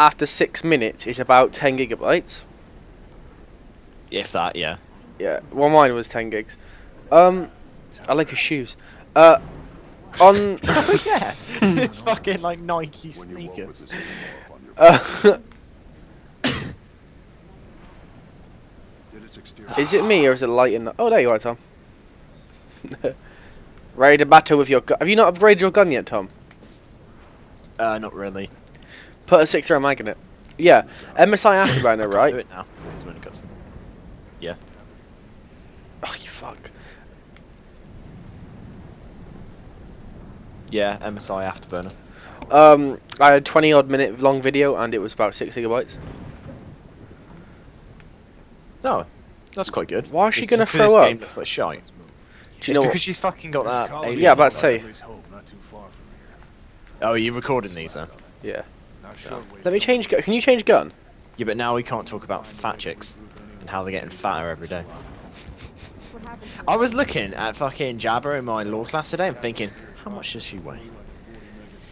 after six minutes is about 10 gigabytes. If that, yeah. Yeah, well, mine was 10 gigs. Um, I like his shoes. Uh, on. oh yeah, it's fucking like Nike sneakers. Uh, is it me or is it light in? The oh, there you are, Tom. Ready to battle with your gun. Have you not upgraded your gun yet, Tom? Uh, not really. Put a six round mag in it. Yeah, MSI Afterburner, right? Do right? it now because when it goes. Yeah. Oh, you fuck. Yeah, MSI Afterburner. Um, I had a 20 odd minute long video and it was about 6 gigabytes. Oh, that's quite good. Why is she gonna throw this game up? looks like shite. Do you know because what? she's fucking got that. Yeah, about to say. Oh, you recording these then? Yeah. Let me change. gu- Can you change gun? Yeah, but now we can't talk about fat chicks and how they're getting fatter every day. I was looking at fucking Jabba in my law class today and thinking, how much does she weigh?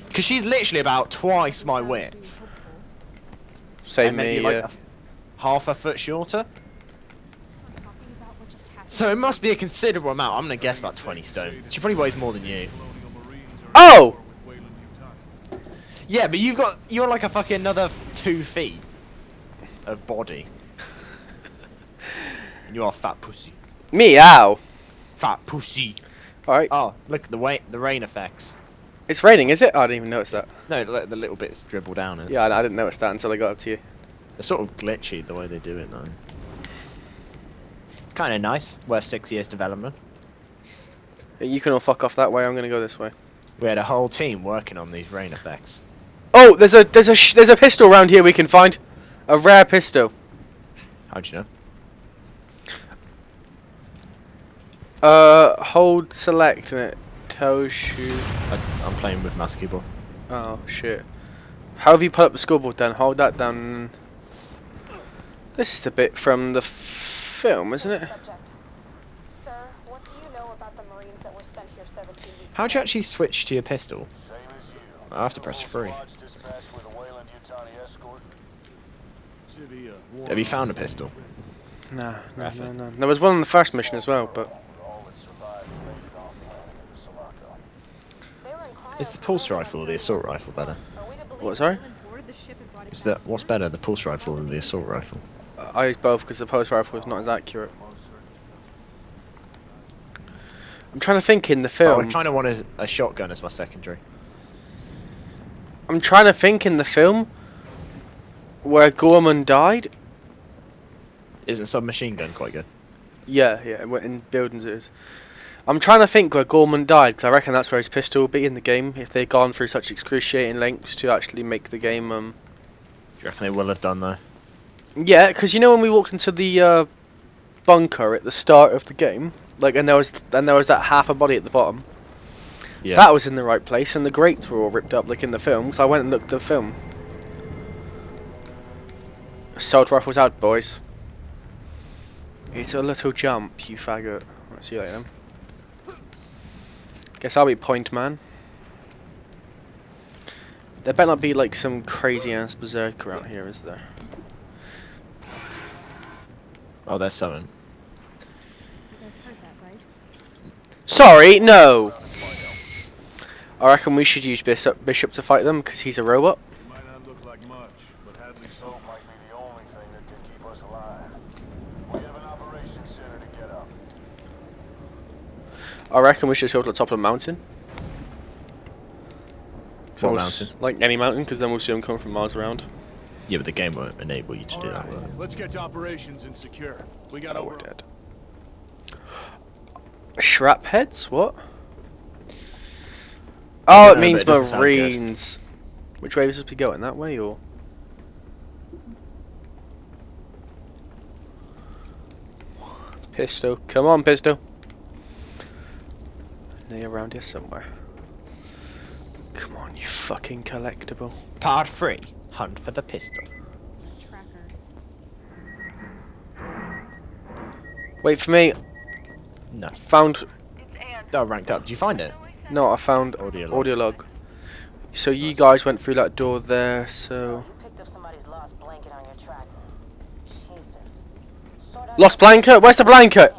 Because she's literally about twice my width. Same and me. like yeah. a f- half a foot shorter. So it must be a considerable amount. I'm gonna guess about 20 stone. She probably weighs more than you. Oh! Yeah, but you've got you're like a fucking another two feet of body. and you are fat pussy. Meow. Fat pussy. Alright. Oh, look at the way the rain effects. It's raining, is it? Oh, I didn't even notice that. No, the, the little bits dribble down. It. Yeah, I, I didn't notice that until I got up to you. It's sort of glitchy the way they do it though. It's kind of nice. Worth six years development. You can all fuck off that way. I'm gonna go this way. We had a whole team working on these rain effects. Oh, there's a there's a sh there's a pistol around here we can find. A rare pistol. How'd you know? Uh, hold select and it tells you. I, I'm playing with mouse keyboard. Oh shit. How have you put up the scoreboard then? Hold that down. This is the bit from the f- film, isn't it? Sir, you know about the Marines that were sent here 17 weeks How'd you actually switch to your pistol? I have to press free. Have you found a pistol? Nah, no, no, Raffin. no. There was one on the first mission as well, but They were in cryo Is the pulse rifle or the assault rifle better? Are we to believe what? Sorry. Is that what's better, the pulse rifle or the assault rifle? I use both because the pulse rifle is not as accurate. I'm trying to think in the Oh, film. I kind of want a, a shotgun as my secondary. I'm trying to think in the film where Gorman died. Isn't submachine gun quite good? Yeah, yeah, in buildings it is. I'm trying to think where Gorman died because I reckon that's where his pistol will be in the game if they've gone through such excruciating lengths to actually make the game. Um, Do you reckon they will have done though? yeah, because you know when we walked into the uh, bunker at the start of the game, like, and there was and there was that half a body at the bottom. Yeah. That was in the right place, and the grates were all ripped up like in the film. So I went and looked at the film. Assault rifles out, boys. It's a little jump, you faggot. Right, see you later. then. Guess I'll be point man. There better not be like some crazy ass berserker out here, is there? Oh, there's something. You guys heard that, right? Sorry, no. I reckon we should use Bishop, Bishop to fight them because he's a robot. Might not look like much, but Hadley's Hope might be the only thing that can keep us alive. We have an operations center to get up. I reckon we should go to the top of the mountain. What So we'll mountain? Like any mountain, because then we'll see them come from miles around. Yeah, but the game won't enable you to do that. will it? Alright, let's get to operations and secure. We got Oh, over we're dead. Shrap heads? What? Oh, it know, means but it doesn't sound good. marines. Which way are we supposed to be going? That way or? Pistol. Come on, pistol around here somewhere. Come on, you fucking collectible. Part 3. Hunt for the pistol. Tracker. Wait for me. No. Found... Oh, ranked up. Did you find it? No, I found audio log. Audio log. So you nice. guys went through that door there, so... Lost blanket? Where's the blanket?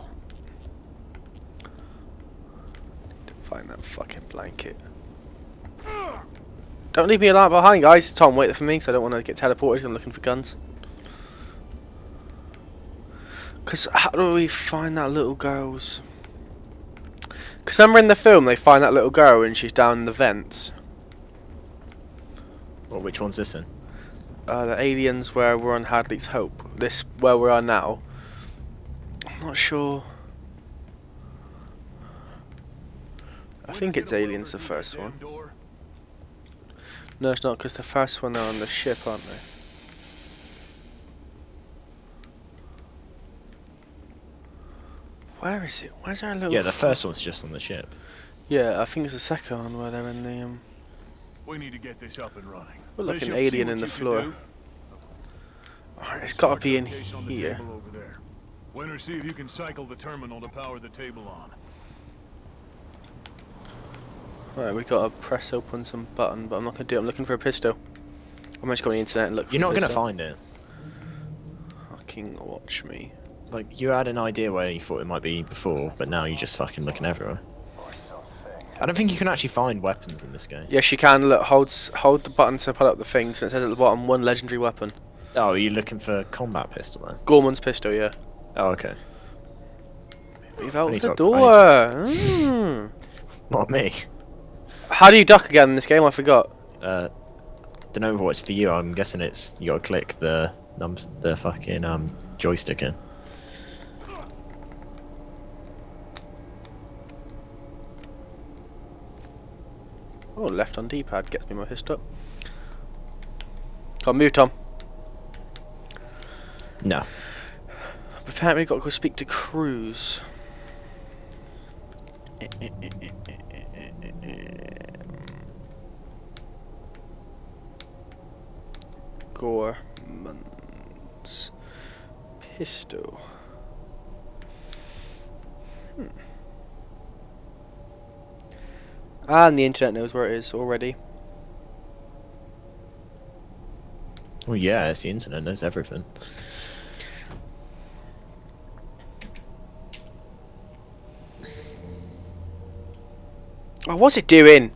Don't leave me alive behind, guys. Tom, wait for me, because I don't want to get teleported. I'm looking for guns. Because how do we find that little girl's... Because remember in the film, they find that little girl and she's down in the vents. Well, which one's this in? Uh, the aliens where we're on Hadley's Hope. This, where we are now. I'm not sure. I think it's Aliens the first one. No, it's not, because the first one they're on the ship, aren't they? Where is it? Where's our little... Yeah, the first one's just on the ship. Yeah, I think it's the second one where they're in the... Um... We need to get this up and running. We're like an alien in the floor. do. Alright, it's got to be in Location on the here. table over. Winter, see if you can cycle the terminal to power the table on. Right, we got to press open some button, but I'm not going to do it. I'm looking for a pistol. I'm just going to the internet and look for You're not gonna find it. Fucking watch me. Like, you had an idea where you thought it might be before, but now you're just fucking looking everywhere. I don't think you can actually find weapons in this game. Yes, you can. Look, hold, hold the button to pull up the things, and it says at the bottom, one legendary weapon. Oh, are you looking for combat pistol then? Gorman's pistol, yeah. Oh, okay. We've out the door. Mm. Not me. How do you duck again in this game? I forgot. Uh, don't know what's for you. I'm guessing it's you gotta click the num the fucking um joystick in. Oh, left on D-pad gets me my pistol. Come on, move, Tom. No. Apparently, we've got to go speak to Cruz. Eh, eh, eh, Gorman's pistol. Hmm. And the internet knows where it is already. Well, yeah, it's the internet knows everything. Oh, what's it doing?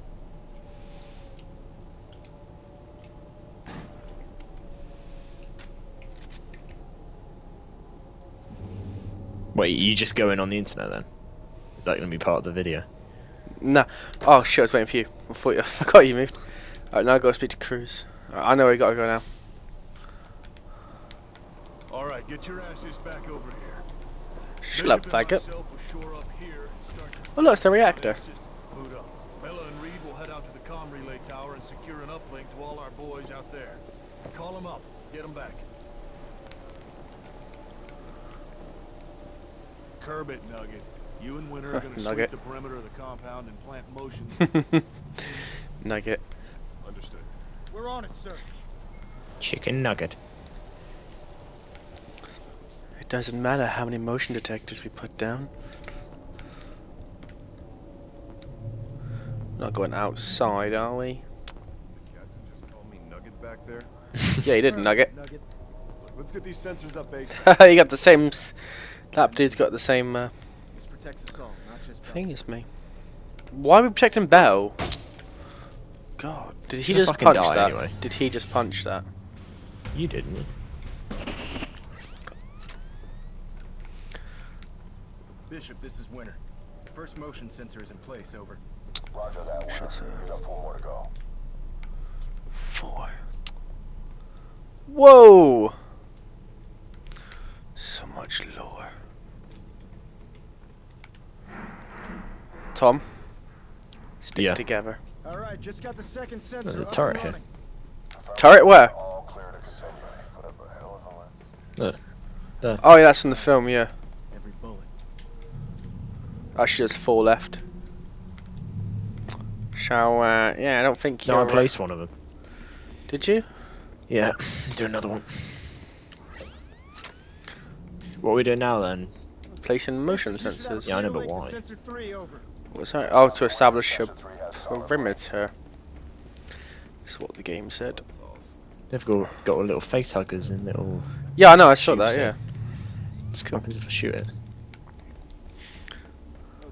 Wait, you just going on the internet then? Is that gonna be part of the video? Nah. Oh shit, I was waiting for you. I thought you, I forgot you moved. Alright, now I gotta speak to Cruz. Alright, I know where you gotta go now. All right, get your asses back over here. Shut Bishop and faggot. will shore up here and Oh look, it's the reactor. Boot. Bella and Reed will head out to the comm relay tower and secure an uplink to all our boys out there. Call them up. Get them back. Curb it, Nugget. You and Winter are gonna sweep the perimeter of the compound and plant motion. Nugget. Understood. We're on it, sir. Chicken nugget. It doesn't matter how many motion detectors we put down. We're not going outside, are we? Captain just called me Nugget back there. Yeah, you did, Nugget. Nugget. Let's get these sensors up, base. you got the same. S- That dude's got the same uh, This protects us all, not just thing as me. Why are we protecting Bell? God, did he just fucking punch die that? anyway. Did he just punch that? You didn't. Bishop, this is Winter. First motion sensor is in place, over. Roger that, Winter. Shut up. You got four more to go. Four. Whoa! So much lore. Tom, stick Yeah. together. All right, just got the second sensor. There's a turret here. Turret where? All clear to Cassini. Put up a hell of a list. Oh yeah, that's from the film. Yeah, Every bullet. actually, there's four left. Shall uh, yeah, I don't think No, I you're. placed one of them. Did you? Yeah, do another one. What are we doing now then? Placing motion sensors. Yeah, I know, but Link to why? Sensor three, over. What's that? Oh, to establish a Sensor three has solid perimeter. That's what the game said. They've got got little face huggers and little. Yeah, I know. I saw that. yeah. Yeah. What happens if I shoot it?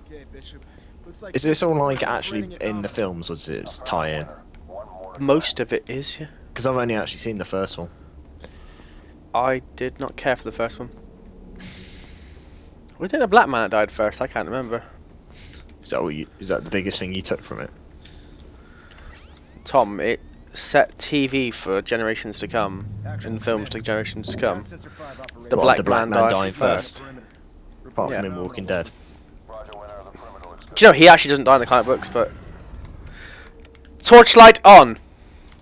Okay, Bishop. Looks like Is this all like actually in the films, or does it tie in? One more to Most of it is, yeah. Because I've only actually seen the first one. I did not care for the first one. Was it a black man that died first? I can't remember. Is that all you, Is that the biggest thing you took from it? Tom, it set TV for generations to come, and films to generations to come. Sensor 5 operator. The What, black, the black man, man died dying first. first? Perimeter. Apart from Yeah. in Walking Dead. Roger, winner of the perimeter looks good. Do you know he actually doesn't die in the comic books, but torchlight on.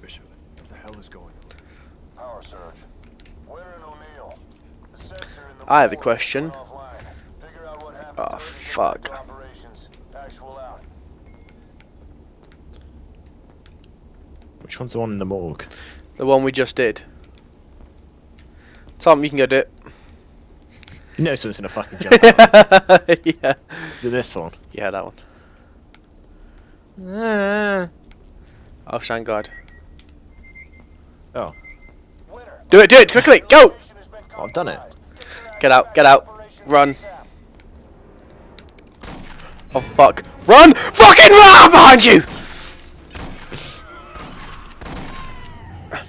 Bishop, what the hell is going on? Power surge. Winter and O'Neill. The sensor in the I have a question. went offline. Figure out what happened Oh, to it and get fuck. back to Operations. Actual out. Which one's the one in the morgue? The one we just did. Tom, you can go do it. You know something's gonna fucking jump yeah. Is it this one? Yeah, that one. Ah. Oh, thank God. Oh. Do it, do it, quickly, go! Been I've done it. Get out, get out, run. Oh, fuck. Run! Fucking run behind you!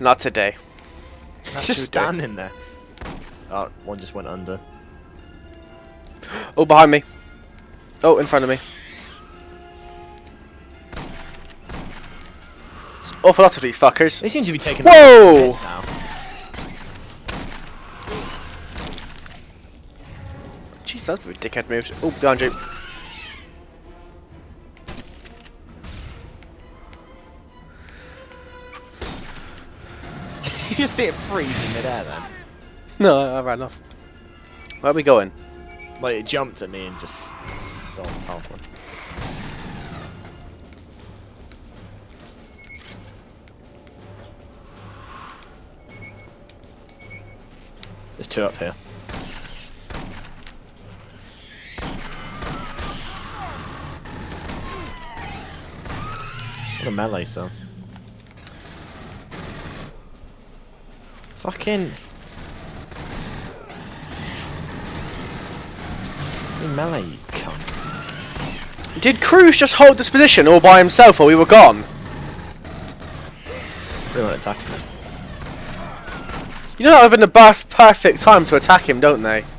Not today. it's just standing there. Oh, one just went under. Oh, behind me. Oh, in front of me. Oh, There's an awful lot of these fuckers. They seem to be taking Whoa! now. Jeez, that's a dickhead move. Oh, behind you. You see it freeze in midair then. No, I ran off. Where are we going? Like it jumped at me and just stopped halfway. There's two up here. What a melee son. Fucking You melee, you cunt. Did Cruz just hold this position all by himself while we were gone? Pretty much attacking him. You know that would have been the perfect time to attack him, don't they?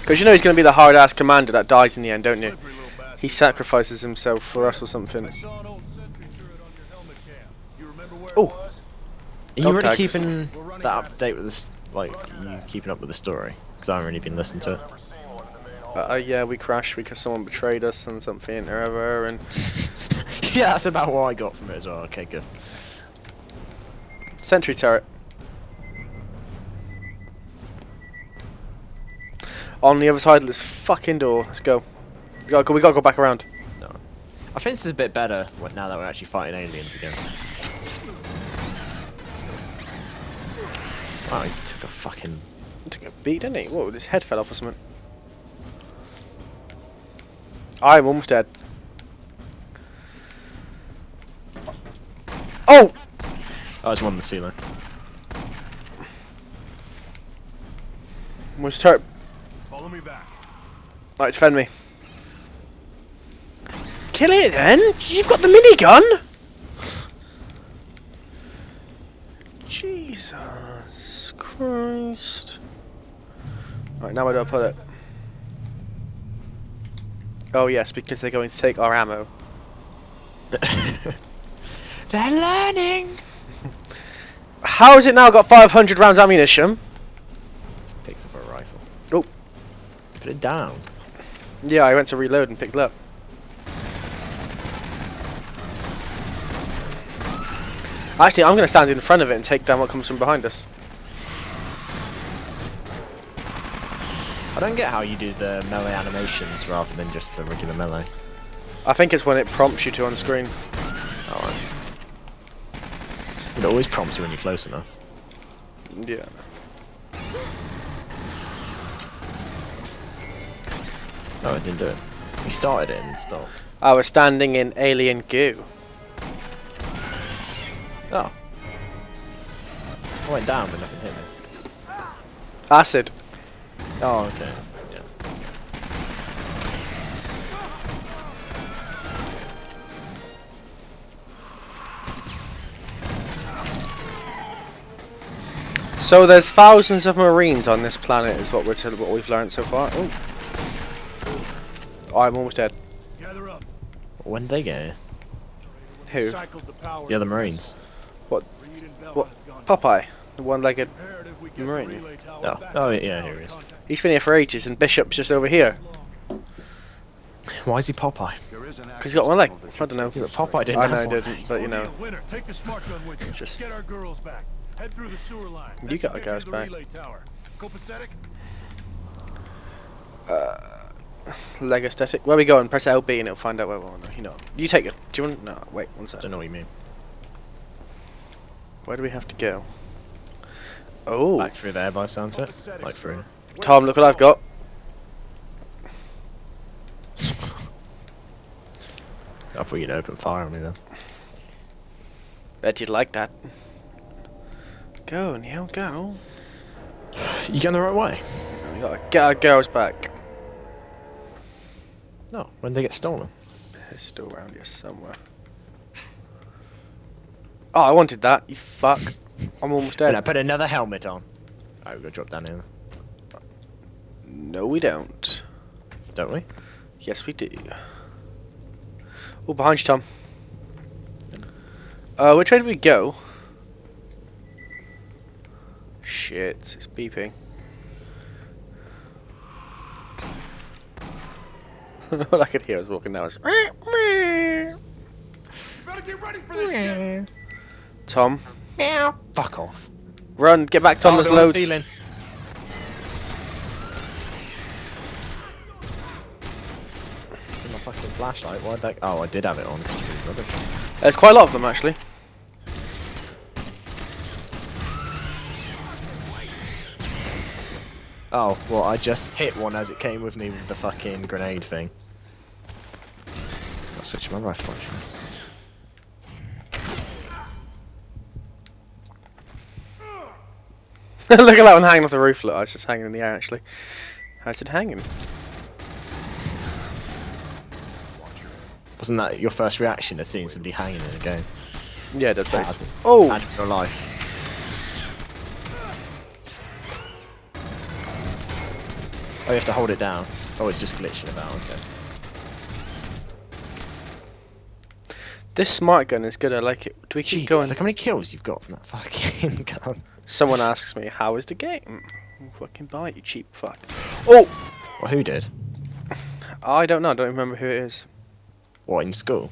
Because you know he's going to be the hard-ass commander that dies in the end, don't you? Slippery little bastard. He sacrifices himself for us or something. I saw an old sentry turret on your helmet cam. You remember where Oh. It was? Are you really tags. keeping that up to date with this? Like, you keeping up with the story? Because I haven't really been listening to it. Never seen one in the main hall. Uh, yeah, we crashed because someone betrayed us and something or other, and yeah, that's about what I got from it as well. Okay, good. sentry turret. On the other side of this fucking door. Let's go. We gotta go, we gotta go back around. No. I think this is a bit better now that we're actually fighting aliens again. Wow, he took a fucking. He took a beat, didn't he? Whoa, his head fell off or something. I'm almost dead. Oh! Oh, it's one in the ceiling. Almost turret. Follow me back. Right, defend me. Kill it then! You've got the minigun! Jesus Christ. Right, now where do I put it? Oh yes, because they're going to take our ammo. They're learning. How has it now got 500 rounds ammunition? Picks up a rifle. Oh. Put it down. Yeah, I went to reload and picked it up. Actually, I'm going to stand in front of it and take down what comes from behind us. I don't get how you do the melee animations rather than just the regular melee. I think it's when it prompts you to on screen. Alright. It always prompts you when you're close enough. Yeah. No, it didn't do it. He started it and stopped. I was standing in alien goo. Oh. I went down but nothing hit me. Acid. Oh, okay. Yeah. makes sense. So there's thousands of marines on this planet, is what we're what we've learned so far. Oh. oh, I'm almost dead. Gather up. When did they get here? Who? Cycled the. The other Marines. Reed and Bella What? Popeye, the one-legged. Imperative we get Marine. the Oh, oh yeah, here he is. Contact. He's been here for ages, and Bishop's just over here. Why is he Popeye? There is an Because he's got one leg. I don't know. Yeah, Popeye didn't I know have didn't, but you know. Winter, take the smart gun with you. Just- get our girls back. Head through the sewer line. You got should our get girls back. relay tower. Copacetic? Uh, leg aesthetic. Where we going? Press LB and it'll find out where we want. You know. You take it. Do you want? No. Wait. One I sec. don't know what you mean. Where do we have to go? Oh, Back through there by the sounds of it. Like through. Tom, look what I've got. I thought you'd open fire on me then. Bet you'd like that. Go, Neil, go. You going the right way? We gotta get our girls back. No. When they get stolen? They're still around here somewhere. Oh, I wanted that. You fuck. I'm almost Then I put another helmet on. Alright, we're gonna drop down here. No, we don't. Don't we? Yes, we do. Oh, behind you, Tom. Uh, which way do we go? Shit, it's beeping. All I could hear was walking down was. Better get ready for this shit. Tom, Fuck off. run, get back, Tom. Oh, there's they're the loads. ceiling. In my fucking flashlight. Why'd that? Oh, I did have it on. It's just really rubbish. There's quite a lot of them actually. Oh, well, I just hit one as it came with me with the fucking grenade thing. I'll switch my rifle actually. Look at that one hanging off the roof. Look, I was just hanging in the air actually. How's it hanging? Wasn't that your first reaction to seeing somebody hanging in a game? Yeah, that's Had Oh, Had it for life. Oh, you have to hold it down. Oh, it's just glitching about. Okay. this smart gun is good. I like it. Do we keep Jeez, going? look how many kills you've got from that fucking gun. Someone asks me, "How is the game?" Oh, fucking bite, you cheap fuck. Oh! oh, Well, who did? I don't know. I don't remember who it is. What in school?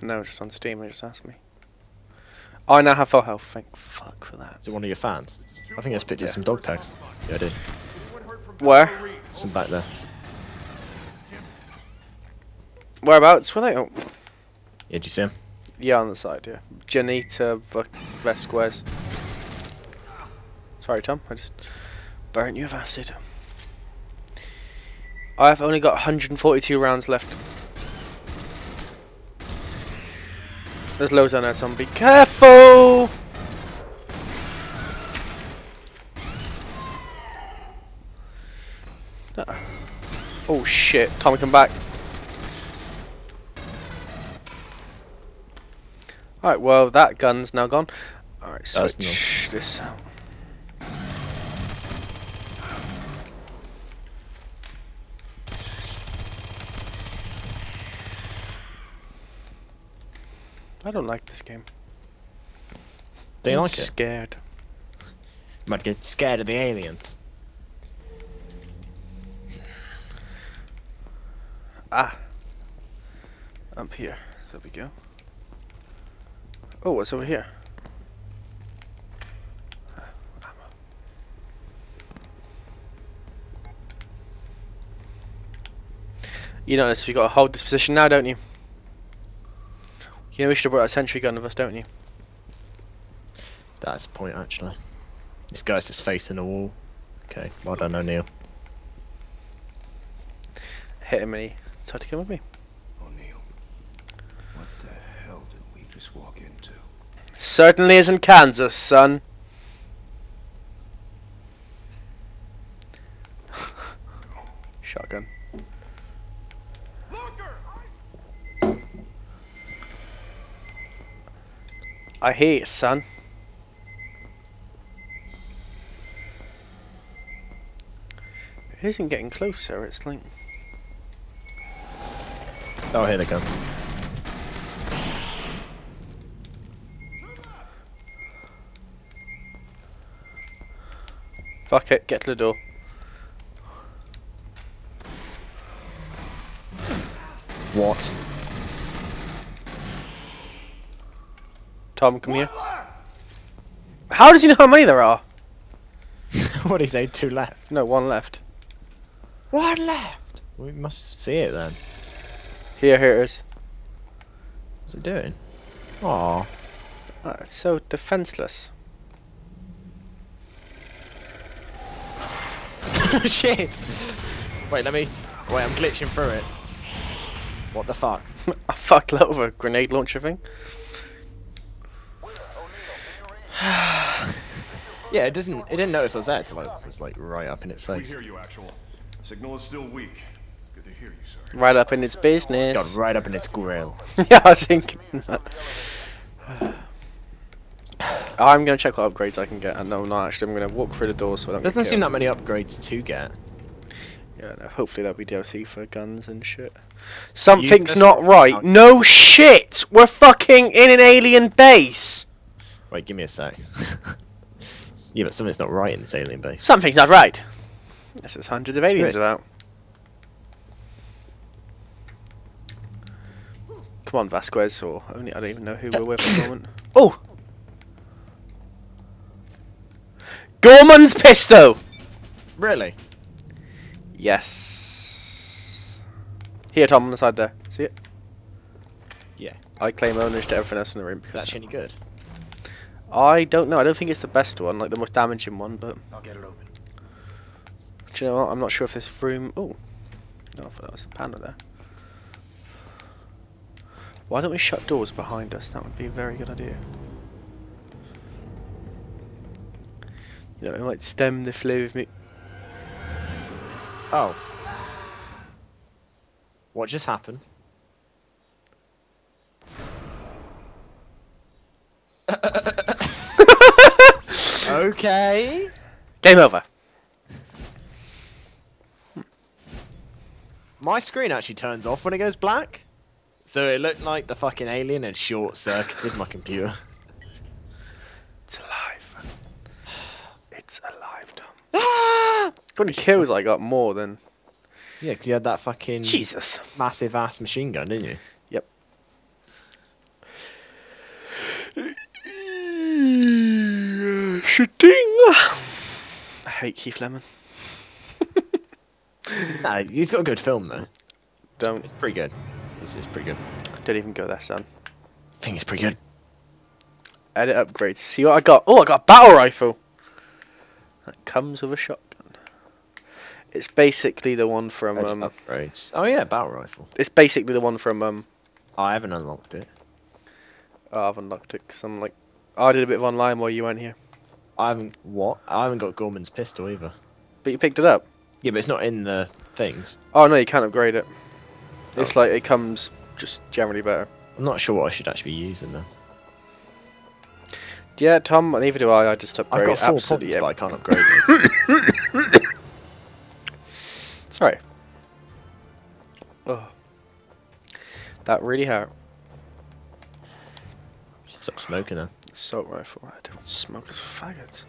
No, just on Steam. They just asked me. Oh, I now have full health. Thank fuck for that. Is it one of your fans? I think I just picked up Yeah. some dog tags. Yeah, I did. Where? Some back there. Whereabouts were they? Oh, Yeah, did you see him? yeah, on the side. Yeah, Jenette Vasquez. Sorry, Tom. I just burnt you with acid. I've only got 142 rounds left. There's loads on there, Tom. Be careful! Uh-uh. Oh shit, Time Tommy, come back. Alright, well, that gun's now gone. Alright, switch this out. I don't like this game. Do you I'm like it? scared. Might get scared of the aliens. Ah. Up here. There we go. Oh, what's over here? You notice we got to hold this position now, don't you? You know we should have brought a sentry gun with us, don't you? That's the point, actually. This guy's just facing a wall. Okay, well done, O'Neill. Hit him and he started to come with me. O'Neill, what the hell did we just walk into? Certainly isn't Kansas, son. I hear it, son. It isn't getting closer, it's like... Oh, here they come. Fuck it, get to the door. What? Tom, come here. How does he know how many there are? what do you say? Two left. No, one left. One left. We must see it then. Here, here it is. What's it doing? Aww. Oh, it's so defenseless. Shit! Wait, let me. Wait, I'm glitching through it. What the fuck? I fucked over a grenade launcher thing. Yeah, it doesn't. It didn't notice I was there till I was like right up in its face. We face. hear you, Actual. Signal is still weak. It's good to hear you, sir. Right up in its business. Got right up in its grill. yeah, I think. I'm gonna check what upgrades I can get. And no, not actually. I'm gonna walk through the door so I don't. Doesn't get seem that many upgrades to get. Yeah, no, hopefully that'll be DLC for guns and shit. Something's not right. No shit! We're fucking in an alien base! Wait, give me a sec. yeah, but something's not right in this alien base. Something's not right. This is hundreds of aliens is. about. Come on, Vasquez, or only I don't even know who we're with at the moment. Oh! Gorman's pistol! Really? Yes. Here, Tom, on the side there. See it? Yeah. I claim ownership to everything else in the room. Is Because that shit any good? I don't know. I don't think it's the best one, like the most damaging one, but I'll get it open. do you know what? I'm not sure if this room. Oh, no, I thought that was a panda there. Why don't we shut doors behind us? That would be a very good idea. You know, it might stem the flow of me. Oh. What just happened? okay. Game over. My screen actually turns off when it goes black. So it looked like the fucking alien had short circuited my computer. It's alive. It's alive, Tom. Ah! How many kills I got more than Yeah, because you had that fucking Jesus? massive ass machine gun, didn't you? Yep. Shooting. I hate Keith Lemon. No, he's got a good film though. Don't It's pretty good. It's, it's, it's pretty good. don't even go there, son. I think it's pretty good. Edit upgrades. See what I got. Oh, I got a battle rifle. That comes with a shotgun. It's basically the one from um. Upgrades. Oh yeah, battle rifle. It's basically the one from um. Oh, I haven't unlocked it. Oh, I've unlocked it 'cause I'm like, oh, I did a bit of online while you weren't here. I haven't what? I haven't got Gorman's pistol either. But you picked it up. Yeah, but it's not in the things. Oh no, you can't upgrade it. It's oh. like it comes just generally better. I'm not sure what I should actually be using though. Yeah, Tom. Neither do I. I just I've got four absolutely. points, but I can't upgrade it. Sorry. Oh, that really hurt. Stop smoking then. Assault rifle. I don't smokers for faggots.